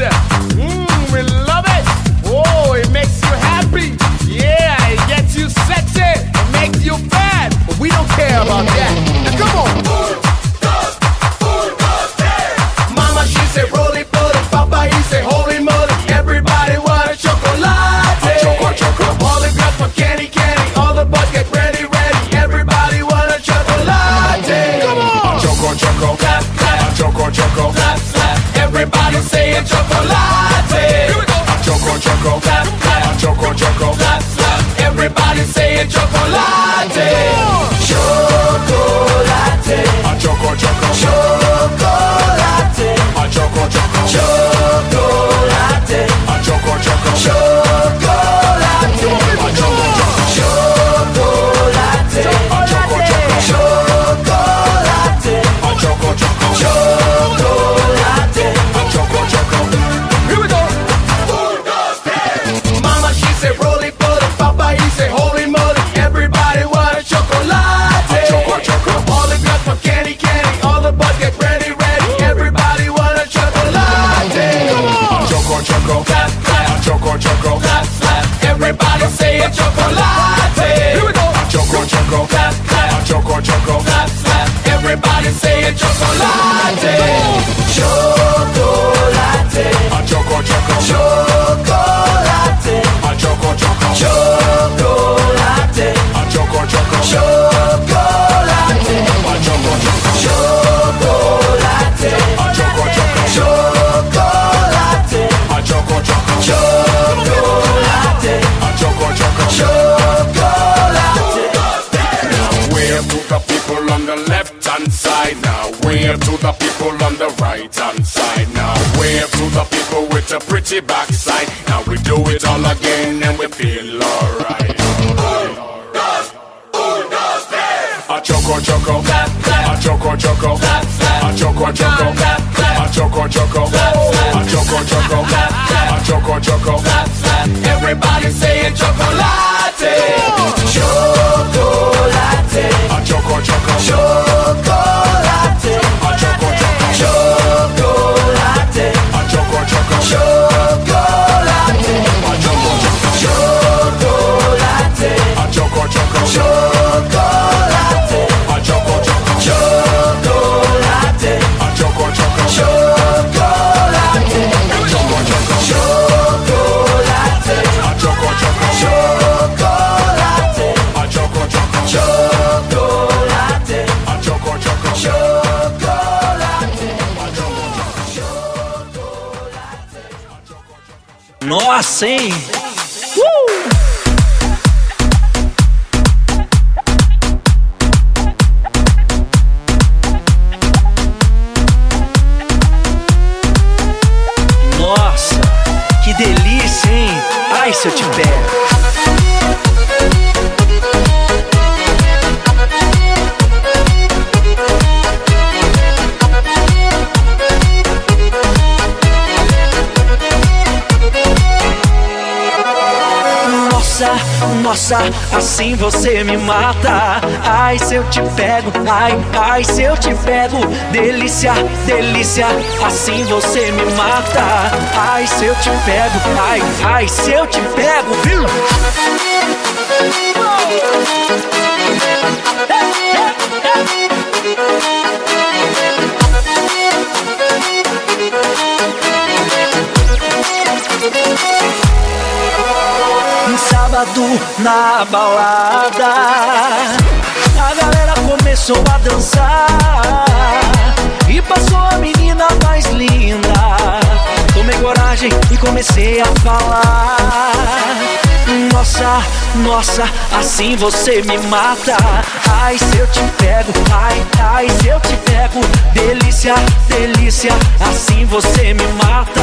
Yeah. Chocolate. Chocolate. Here we go. Choco, choco. Clap, clap. Choco, choco. Wave to the people on the right hand side now. Wave to the people with a pretty backside. Now we do it all again and we feel alright. A choco choco, a choco choco, a choco choco, a choco choco, a choco choco, a choco choco. Everybody say a chocolate. Nossa, hein? Nossa, que delícia, hein? Ai, se eu te pego. Nossa, assim você me mata. Ai, se eu te pego, ai, ai, se eu te pego. Delícia, delícia, assim você me mata. Ai, se eu te pego, ai, ai, se eu te pego, viu? Um sábado na balada. A galera começou a dançar. E passou a menina mais linda. Tomei coragem e comecei a falar. Nossa, nossa, assim você me mata. Ai, se eu te pego, ai, ai, se eu te pego. Delícia, delícia, assim você me mata